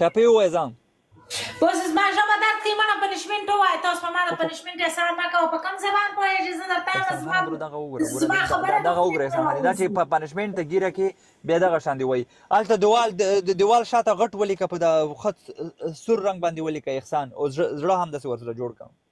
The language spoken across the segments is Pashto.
ټپې ووایه ځان اوس زما ژبه درد کوي مړه پنشمنټ ووایه ته اوس په ما د پنشمنټ احسان مه کوه په کوم زبان پوهېږې زه درته احسان خانه برو دغه وګوره دغه وګوره احسان خانه دا چې په پنشمنټ ته ګیره کې بیا دغه شان دی وایي هلته دیوال د دیوال شاته غټ ولیکه په د خط سور رنګ باندې ولیکه احسان او زړه هم داسې ورسره جوړ کړم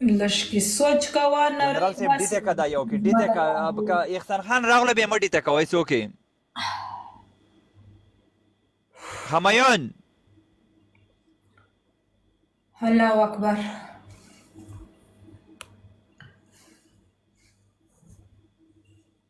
لشکی سوچ کوا نری جنرال صاحب ډی ته کدا یو کې ډی ته کا اب کا احسان خان راغله به مډی ته کوي سو کې همایون الله اکبر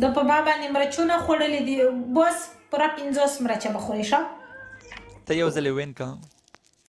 د په ما باندې مرچونه خوړلې دي بس پوره پنځوس مرچه به خورې شه ته یو ځلې وین که